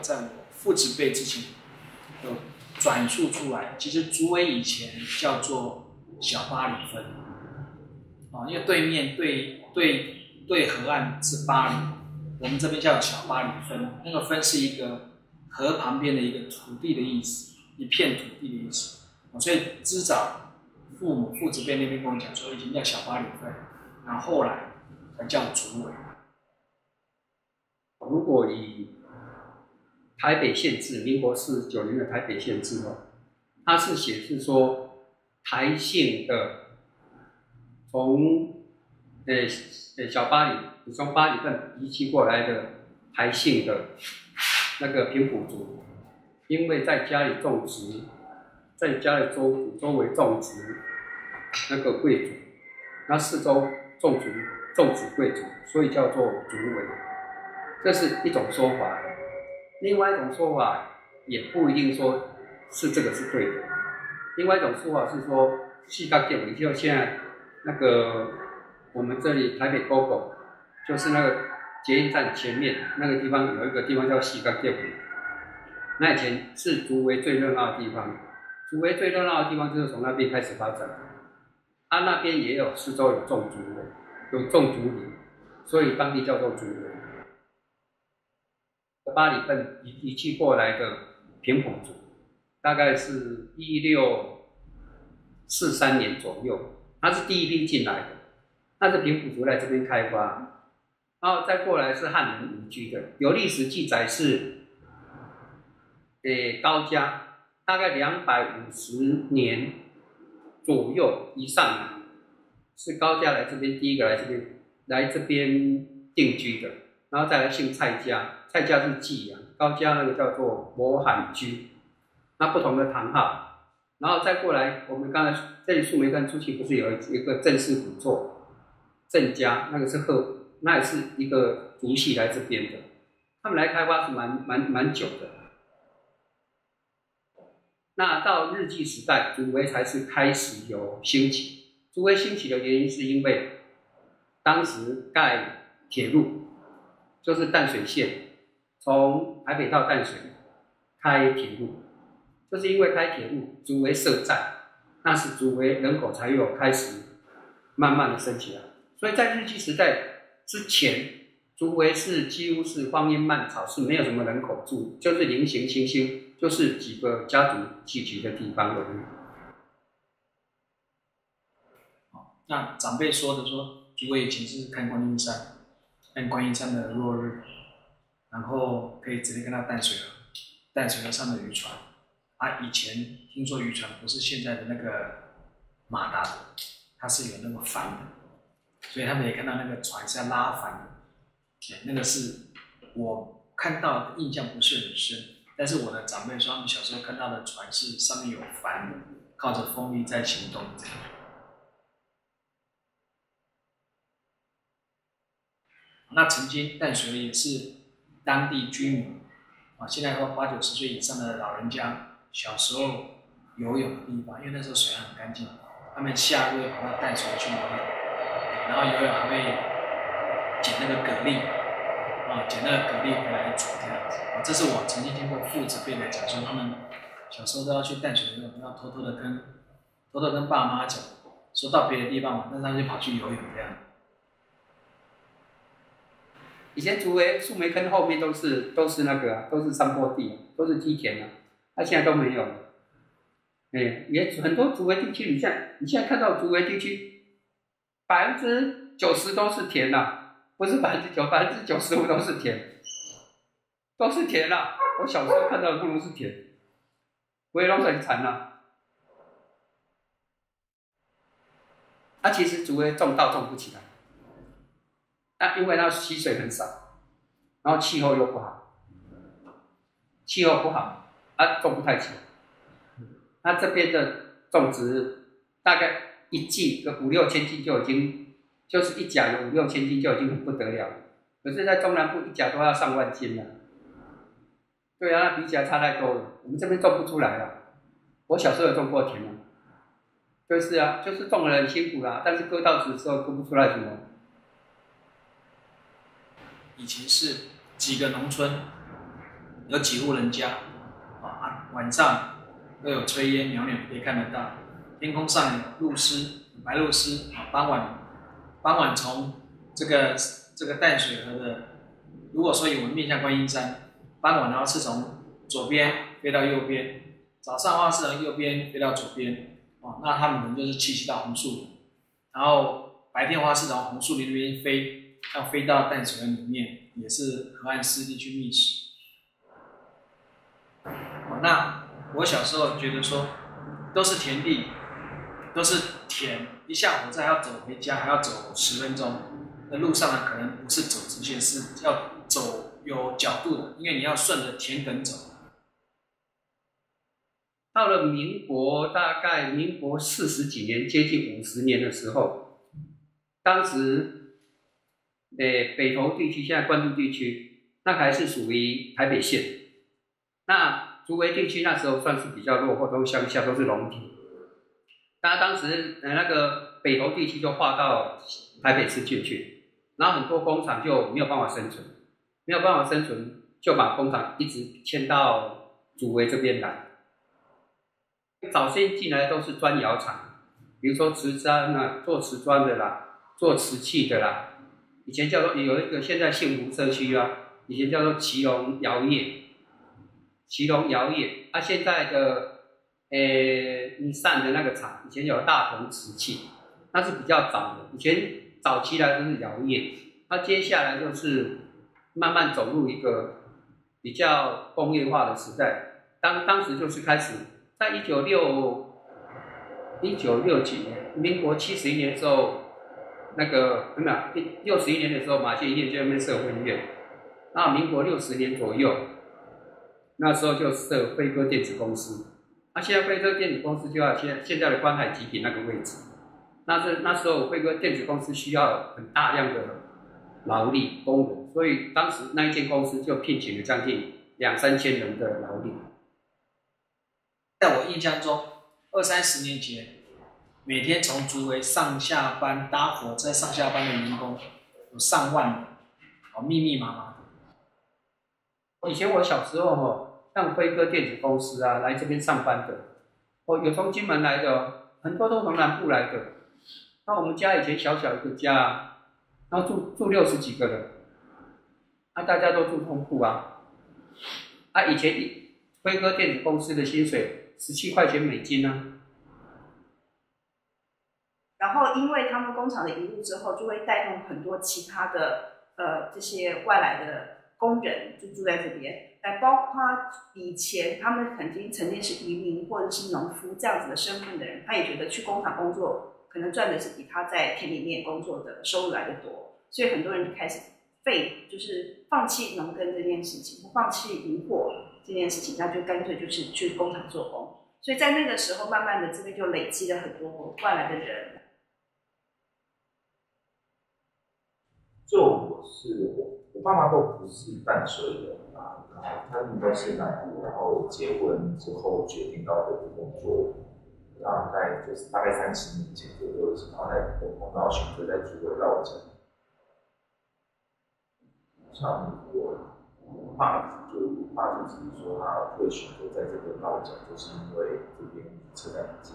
在我父子辈之前有转述出来，其实竹围以前叫做小巴里分，啊，因为对面对对对河岸是巴黎，我们这边叫小巴里分，那个分是一个河旁边的一个土地的意思，一片土地的意思，所以知早父母父子辈那边跟我讲说，以前叫小巴里分，然后后来才叫竹围。如果以台北县志，民国四十九年的台北县志哦，它是显示说台姓的从呃呃小巴里，从巴黎镇移居过来的台姓的那个平埔族，因为在家里种植，在家里周周围种植那个贵族，那四周种植种植贵族，所以叫做族围，这是一种说法。另外一种说法也不一定说是这个是对的。另外一种说法是说，西嘎店，就现在那个我们这里台北 GOGO，就是那个捷运站前面那个地方有一个地方叫西嘎店，那以前是竹围最热闹的地方。竹围最热闹的地方就是从那边开始发展。它那边也有四周有种竹围，有种竹林，所以当地叫做竹围。巴里镇移移居过来的平埔族，大概是一六四三年左右，他是第一批进来的。那是平埔族来这边开发，然后再过来是汉人移居的。有历史记载是，诶高家大概两百五十年左右以上，是高家来这边第一个来这边来这边定居的，然后再来姓蔡家。蔡家是济阳，高家那个叫做摩海居，那不同的堂号，然后再过来，我们刚才这里树梅山出去不是有一个郑氏古作，郑家那个是鹤，那也是一个族系来这边的，他们来开发是蛮蛮蛮久的。那到日据时代，竹围才是开始有兴起。竹围兴起的原因是因为当时盖铁路，就是淡水线。从台北到淡水开铁路，就是因为开铁路，竹围设站，那是竹围人口才有开始慢慢的升起来。所以在日据时代之前，竹围是几乎是荒烟蔓草，是没有什么人口住，就是零星星星，就是几个家族聚集的地方而已。那长辈说的说，竹围以前是看观音山，看观音山的落日。然后可以直接跟他淡水河，淡水河上的渔船，啊，以前听说渔船不是现在的那个马达的，它是有那个帆的，所以他们也看到那个船是要拉帆的，那个是我看到印象不是很深，但是我的长辈说他们小时候看到的船是上面有帆，靠着风力在行动这样。那曾经淡水也是。当地居民啊，现在说八九十岁以上的老人家，小时候游泳的地方，因为那时候水很干净，他们下午会跑到淡水去游泳，然后游泳还会捡那个蛤蜊啊，捡那个蛤蜊回来煮这样子啊。这是我曾经听过父子辈的讲说，他们小时候都要去淡水游泳，要偷偷的跟偷偷跟爸妈讲，说到别的地方嘛，那他们就跑去游泳这样。以前竹围树莓坑后面都是都是那个都是山坡地，都是梯田啊，它现在都没有了。哎，也很多竹围地区，你现你现在看到竹围地区，百分之九十都是田呐，不是百分之九，百分之九十五都是田，都是田呐。我小时候看到的不如是田，围拢很惨呐。它其实竹围种稻种不起来。那因为它吸水很少，然后气候又不好，气候不好，啊种不太起。那这边的种植大概一季个五六千斤就已经，就是一甲有五六千斤就已经很不得了。可是，在中南部一甲都要上万斤了。对啊，比起来差太多了。我们这边种不出来了。我小时候有种过田啊，就是啊，就是种的很辛苦啦，但是割稻子的时候割不出来什么。以前是几个农村，有几户人家啊，晚上都有炊烟袅袅，可以看得到。天空上有露丝，白露丝啊。傍晚，傍晚从这个这个淡水河的，如果说我们面向观音山，傍晚的话是从左边飞到右边，早上的话是从右边飞到左边，啊，那他们可能就是栖息到红树林，然后白天的话是从红树林那边飞，要飞到淡水河里面，也是河岸湿地去觅食。那我小时候觉得说，都是田地。都是田，一下午再要走回家，还要走十分钟。那路上呢，可能不是走直线，是要走有角度的，因为你要顺着田埂走。到了民国大概民国四十几年，接近五十年的时候，当时，诶，北投地区现在关渡地区，那还是属于台北县。那竹围地区那时候算是比较落后，都乡下都是农田。他当时呃那个北投地区就划到台北市进去，然后很多工厂就没有办法生存，没有办法生存，就把工厂一直迁到竹围这边来。早先进来都是砖窑厂，比如说瓷砖啊，做瓷砖的啦，做瓷器的啦。以前叫做有一个现在幸福社区啊，以前叫做祁隆窑业，祁隆窑业，啊现在的。诶，你上的那个厂以前有大同瓷器，那是比较早的。以前早期来都是窑业，那接下来就是慢慢走入一个比较工业化的时代。当当时就是开始，在一九六一九六几年，民国七十一年的时候，那个没有六十一年的时候，马建业就那边设分院。那民国六十年左右，那时候就设飞鸽电子公司。那现在飞鸽电子公司就要现现在的观海集品那个位置，那是那时候飞鸽电子公司需要很大量的劳力工人，所以当时那一间公司就聘请了将近两三千人的劳力。在我印象中，二三十年前，每天从竹围上下班搭火车上下班的员工有上万人，哦，密密麻麻。以前我小时候哦。像辉哥电子公司啊，来这边上班的，哦，有从金门来的，很多都从南部来的。那我们家以前小小一个家，然后住住六十几个人，那大家都住通铺啊。啊，以前一辉哥电子公司的薪水十七块钱美金呢。因为他们工厂的引入之后，就会带动很多其他的呃这些外来的工人就住在这边。来，包括以前他们曾经曾经是渔民或者是农夫这样子的身份的人，他也觉得去工厂工作可能赚的是比他在田里面工作的收入来的多，所以很多人就开始废，就是放弃农耕这件事情，放弃渔获这件事情，那就干脆就是去工厂做工。所以在那个时候，慢慢的这边就累积了很多外来的人。就是我，我爸妈都不是淡水人啊，然后。他们都是南部，然后结婚之后决定到北部工作，大概就是大概三十年前左右，然后在然后选择在竹围落脚。像我爸就我爸就只是说他会选择在这个落脚，就是因为这边车站近。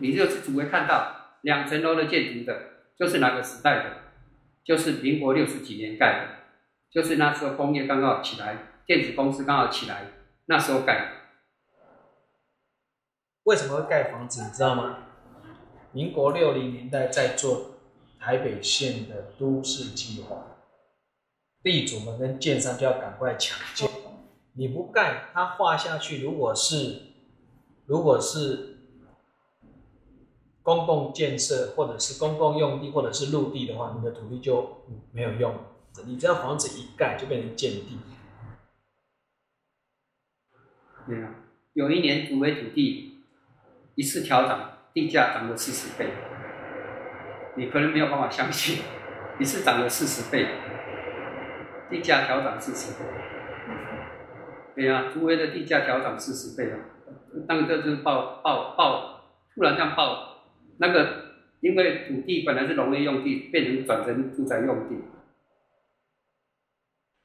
你就是只会看到两层楼的建筑的，就是哪个时代的？就是民国六十几年盖的，就是那时候工业刚刚起来，电子公司刚好起来，那时候盖的。为什么会盖房子？你知道吗？民国六零年代在做台北县的都市计划，地主们跟建商就要赶快抢建，你不盖，他画下去，如果是，如果是。公共建设，或者是公共用地，或者是陆地的话，你的土地就没有用。你只要房子一盖，就变成建地。对啊，有一年土为土地一次调涨，地价涨了四十倍。你可能没有办法相信，一次涨了四十倍，地价调涨四十倍。对啊，土为的地价调涨四十倍啊，那个就是爆爆爆，突然这样爆。那个，因为土地本来是农业用地，变成转成住宅用地，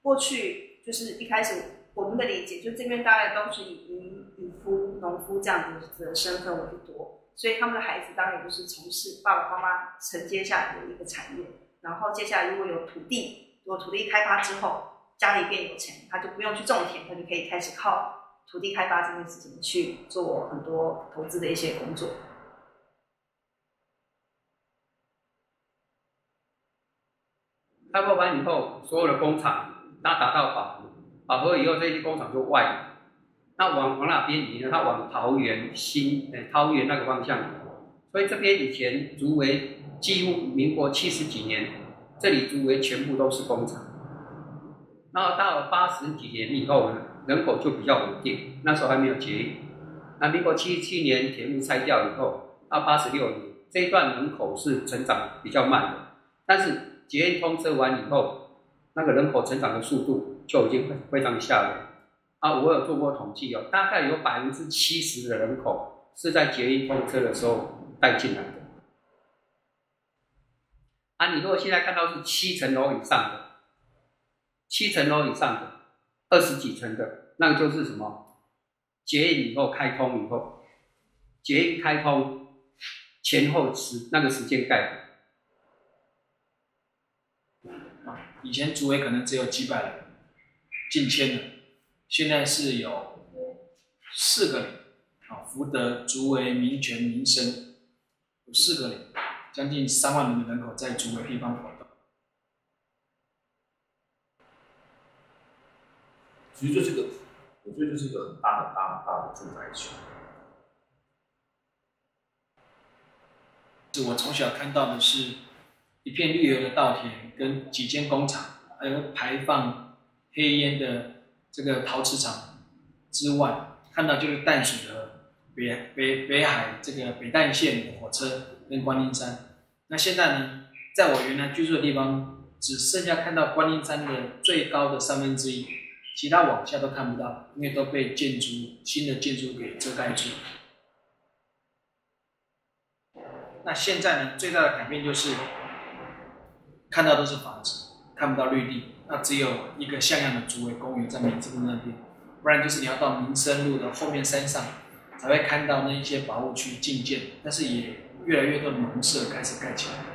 过去就是一开始我们的理解，就这边大概都是以渔渔夫、农夫这样子的身份为多，所以他们的孩子当然就是从事爸爸妈妈承接下来的一个产业。然后接下来如果有土地，如果土地开发之后，家里变有钱，他就不用去种田，他就可以开始靠土地开发这件事情去做很多投资的一些工作。开发完以后，所有的工厂它达到饱和，饱和以后这些工厂就外移，那往往哪边移呢？它往桃园新，哎，桃园那个方向移。所以这边以前竹围几乎民国七十几年，这里竹围全部都是工厂。那到了八十几年以后呢，人口就比较稳定，那时候还没有捷运。那民国七七年铁路拆掉以后，到八十六年这一段人口是成长比较慢的，但是。捷运通车完以后，那个人口成长的速度就已经非非常吓人啊！我有做过统计哦，大概有百分之七十的人口是在捷运通车的时候带进来的。啊，你如果现在看到是七层楼以上的，七层楼以上的，二十几层的，那个就是什么？捷运以后开通以后，捷运开通前后时那个时间盖的。以前竹围可能只有几百人，近千人，现在是有四个里，啊，福德、竹围、民权、民生，有四个里，将近三万人的人口在竹围地方活动。其实就是个，我觉得就是一个很大很大很大的住宅区。是我从小看到的是。一片绿油的稻田，跟几间工厂，还有排放黑烟的这个陶瓷厂之外，看到就是淡水的北北北海这个北淡线的火车跟观音山。那现在呢，在我原来居住的地方，只剩下看到观音山的最高的三分之一，其他往下都看不到，因为都被建筑新的建筑给遮盖住。那现在呢，最大的改变就是。看到都是房子，看不到绿地，那只有一个像样的竹围公园在民治路那边，不然就是你要到民生路的后面山上，才会看到那一些保护区进建，但是也越来越多的农舍开始盖起来。